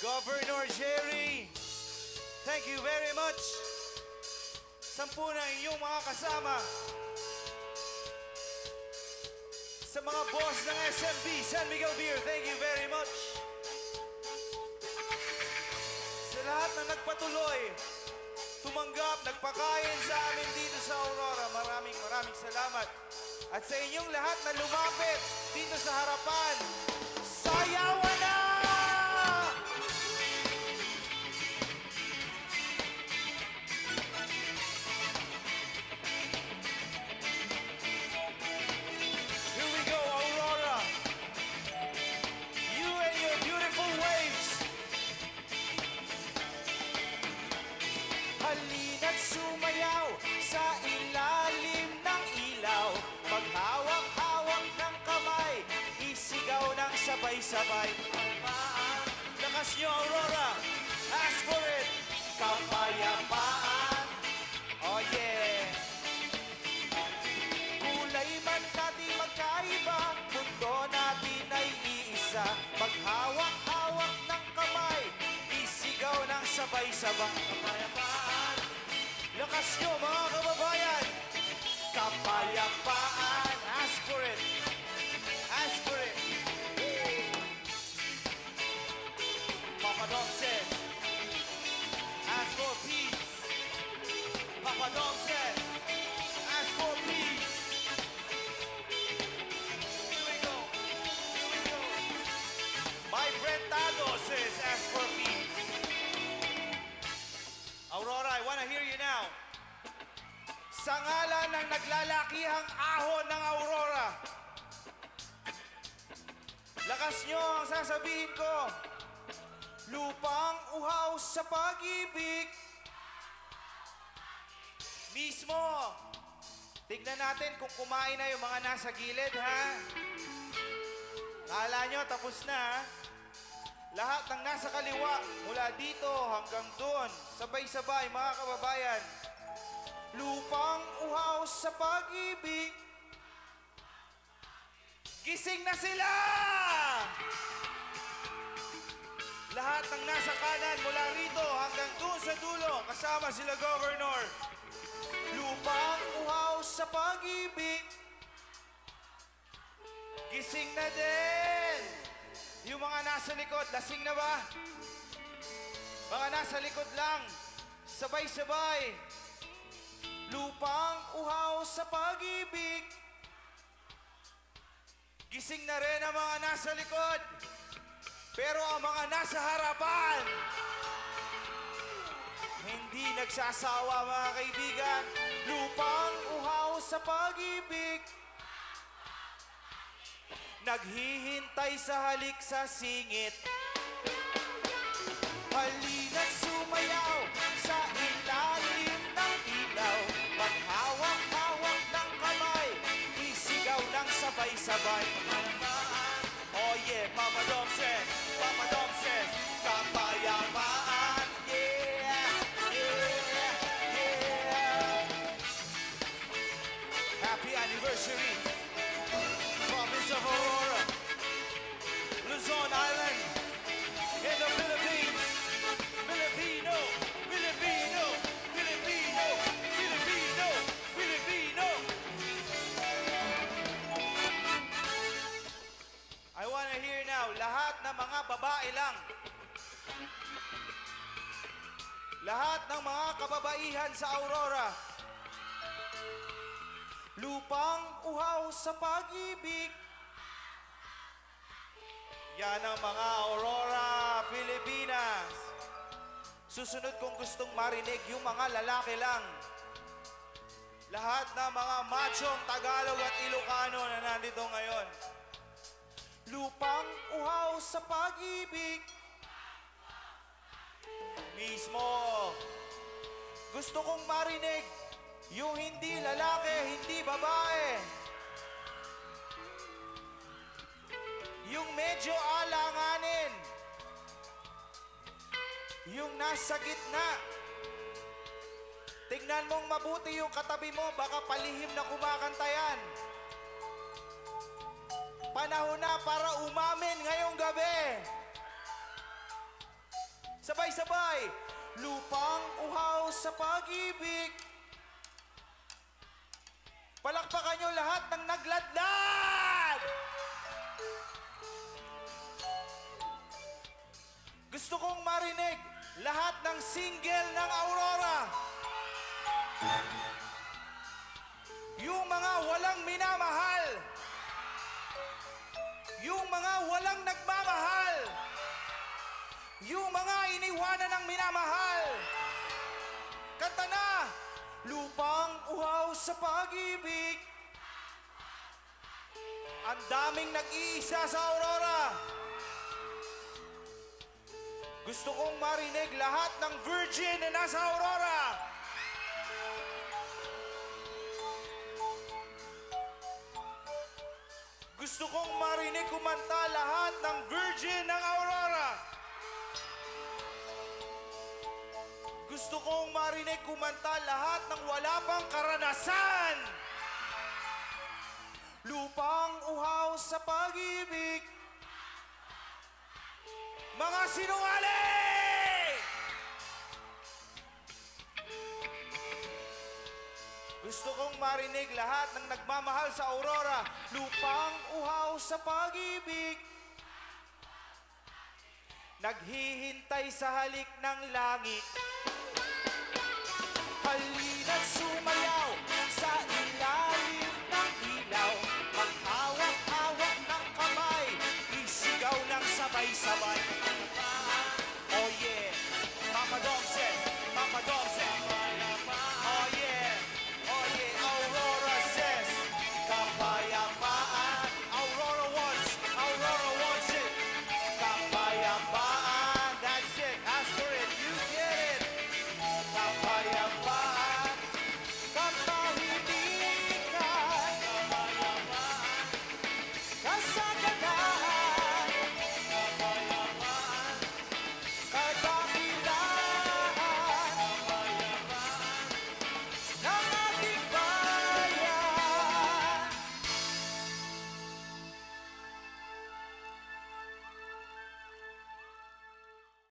Governor Jerry, thank you very much. Sampu na inyong mga kasama. Sa mga boss ng SMB, San Miguel Beer, thank you very much. Sa lahat na nagpatuloy, tumanggap, nagpakain sa amin dito sa Aurora, maraming maraming salamat. At sa inyong lahat na lumapit dito sa harapan, sayawan sabay-sabay. Lakas nyo, Aurora. Ask for it. Kapayapaan. Oh yeah. Kulay man natin magkaiba, mundo natin ay iisa. Maghawak-hawak ng kamay, isigaw ng sabay-sabay. Kapayapaan. Lakas nyo, mga kababayan. Kapayapaan. To hear you now. Sa ngalan ng naglalakihang ahon ng Aurora, lakas nyo ang sasabihin ko. Lupang uhaw sa pag-ibig. Mismo. Tignan natin kung kumain na yung mga nasa gilid, ha? Kala nyo, tapos na, ha? Lahat ng nasa kaliwa, mula dito hanggang doon, sabay-sabay, mga kababayan. Lupang uhaw sa pag-ibig. Gising na sila! Lahat ng nasa kanan mula rito hanggang doon sa dulo, kasama sila Governor. Lupang uhaw sa pag-ibig. Gising na din! Yung mga nasa likod, lasing na ba? Mga nasa likod lang, sabay-sabay. Lupang uhaw sa pag-ibig. Gising na rin ang mga nasa likod. Pero ang mga nasa harapan, hindi nagsasawa mga kaibigan. Lupang uhaw sa pag-ibig. Naghihintay sa halik sa singit. Halina't sumayaw sa ilalim ng ilaw. Maghawak-hawak ng kamay, isigaw ng sabay-sabay. Lahat ng mga kababaihan sa Aurora. Lupang uhaw sa pag-ibig. Yan ang mga Aurora, Pilipinas. Susunod kong gustong marinig yung mga lalaki lang. Lahat ng mga machong Tagalog at Ilocano na nandito ngayon. Lupang uhaw sa pag-ibig. Mismo. Gusto kong marinig yung hindi lalaki, hindi babae. Yung medyo alanganin. Yung nasa gitna. Tingnan mong mabuti yung katabi mo, baka palihim na kumakanta yan. Panahon na para umamin ngayong gabi. sabay-sabay. Lupang uhaw sa pag-ibig. Palakpakan nyo lahat ng nagladlad! Gusto kong marinig lahat ng single ng Aurora. Yung mga walang minamahal. Sa pag-ibig. Ang daming nag-iisa sa Aurora. Gusto kong marinig lahat ng virgin na nasa Aurora. Gusto kong marinig kumanta lahat ng virgin ng Aurora. Gusto kong marinig kumanta lahat ng wala pang karanasan. Lupang uhaw sa pag-ibig. Mga sinungaling! Gusto kong marinig lahat ng nagmamahal sa Aurora. Lupang uhaw sa pag-ibig. Naghihintay sa halik ng langit.